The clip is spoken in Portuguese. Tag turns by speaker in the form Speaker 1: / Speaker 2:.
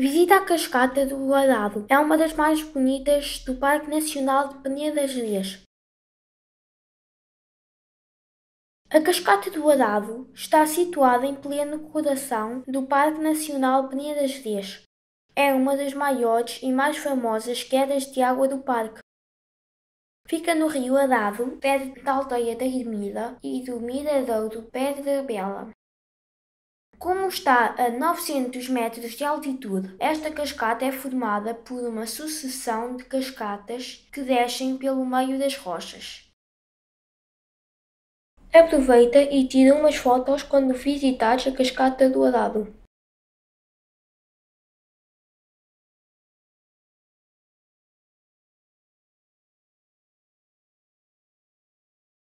Speaker 1: Visita a Cascata do Arado. É uma das mais bonitas do Parque Nacional de Peneda Gerês. A Cascata do Arado está situada em pleno coração do Parque Nacional Peneda Gerês. É uma das maiores e mais famosas quedas de água do parque. Fica no rio Arado, perto da aldeia da Ermida e do miradouro Pedra Bela. Como está a 900 metros de altitude, esta cascata é formada por uma sucessão de cascatas que descem pelo meio das rochas. Aproveita e tira umas fotos quando visitares a cascata do Arado.